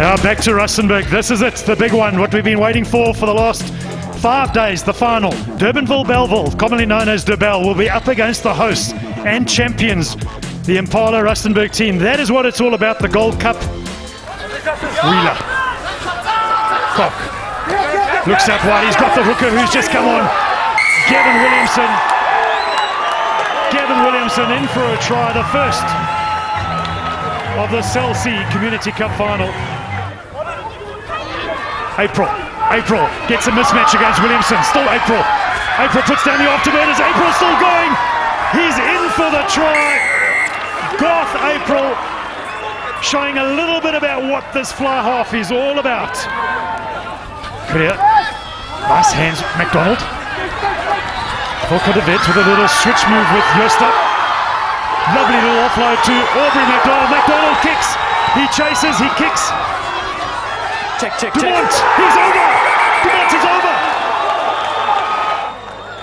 Now back to Rustenburg. This is it, the big one, what we've been waiting for for the last five days, the final. Durbanville Bellville, commonly known as Durbell, will be up against the hosts and champions, the Impala Rustenburg team. That is what it's all about, the Gold Cup. Wheeler. Cock. Looks up wide, he's got the hooker who's just come on. Gavin Williamson. Gavin Williamson in for a try, the first of the Cell C Community Cup final. April. April gets a mismatch against Williamson. Still April. April puts down the afterburners. April still going. He's in for the try. Garth April showing a little bit about what this fly half is all about. Clear. Nice hands, McDonald. Wet with a little switch move with Josta. Lovely little offload to Aubrey McDonald. McDonald kicks. He chases, he kicks. Check, check, check. Dumont, he's over. Dumont is over.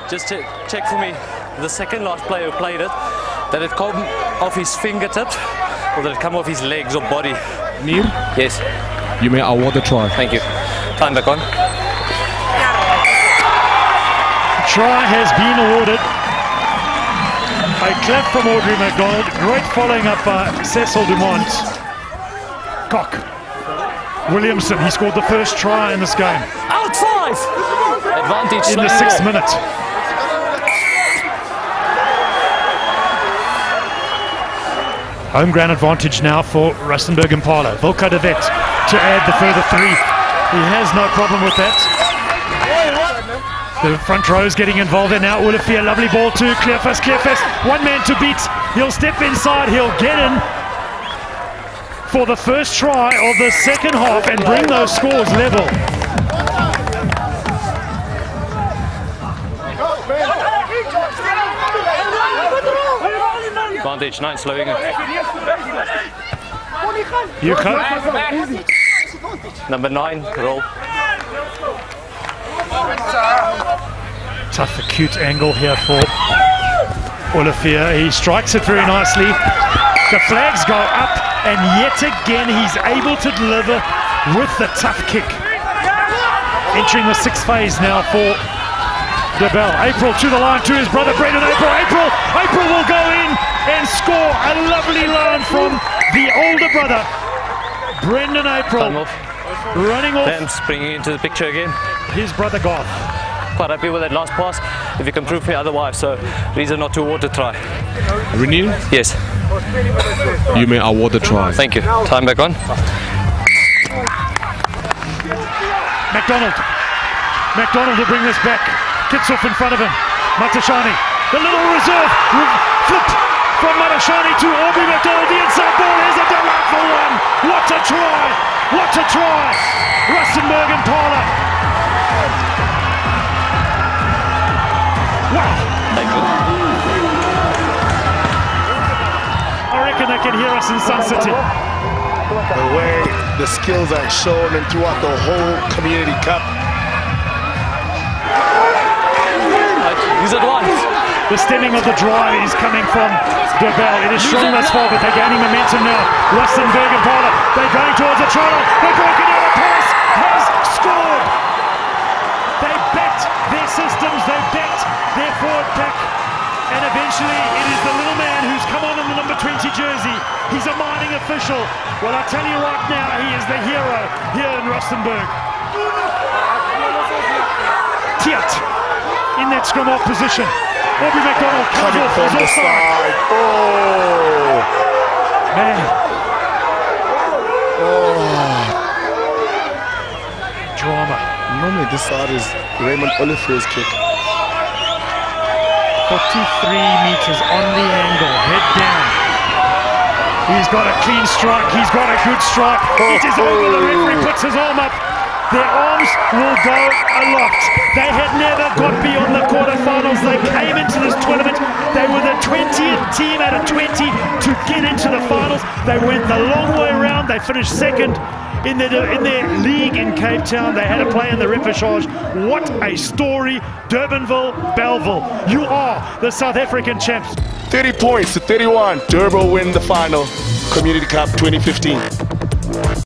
Just check, check for me. The second last player who played it, that it come off his fingertips or that it come off his legs or body. Neil, Yes, you may award the try. thank you. Time back on. Try has been awarded. A clap from Aubrey McDonald. Great following up by Cecil Dumont. Cock. Williamson, he scored the first try in this game Out five! Advantage. in the sixth minute. Home ground advantage now for Rustenburg Impala. Volker de Wet to add the further three. He has no problem with that. The front row is getting involved there now. Olafia, lovely ball to Clearfast. Clearfast, one man to beat. He'll step inside, he'll get in for the first try of the second half and bring those scores level. Advantage, nine slowing. Yuka, Number nine, roll. tough acute angle here for Olafia. He strikes it very nicely. The flags go up, and yet again he's able to deliver with the tough kick. Entering the sixth phase now for DeBell. April to the line to his brother Brendan April. April, April will go in and score a lovely line from the older brother, Brendan Time April, off. running off Then bringing into the picture again. his brother Garth. Quite happy with that last pass. If you can prove me otherwise, so reason not to award the try. Renil, Yes, you may award the try. thank you. Time back on. McDonald. McDonald to bring this back. Gets off in front of him. Matashani. The little reserve. Re- flip from Matashani to Aubrey McDonald. The inside ball. Here's a delightful one. What a try. What a try. Rustenburg Impala. Wow. Thank you. Reckon they can hear us in Sun City. the way the skills are shown and throughout the whole community cup. He's at once. The stemming of the drive is coming from Durbell. It is strong thus far, but they're gaining momentum now. Rustenburg Impala, they're going towards the trial. They're breaking out. Paris has scored. They bet their systems. They bet their forward pack. And eventually, it is the little man Well, I tell you right now, he is the hero here in Rustenburg. Tiat in that scrum off position. Aubrey McDonald comes off, from the offside. side. Oh! Man. Drama. Normally this side is Raymond Olifier's kick. 43 meters on the angle, head down. He's got a clean strike, he's got a good strike. It is over, the referee puts his arm up. Their arms will go aloft. They had never got beyond the quarterfinals. They came into this tournament. They were the 20th team out of 20 to get into the finals. They went the long way around. They finished second in their, in their league in Cape Town. They had a play in the repechage. What a story. Durbanville, Bellville. You are the South African champs. 30 points to 31. Durbo win the final. Community Cup 2015.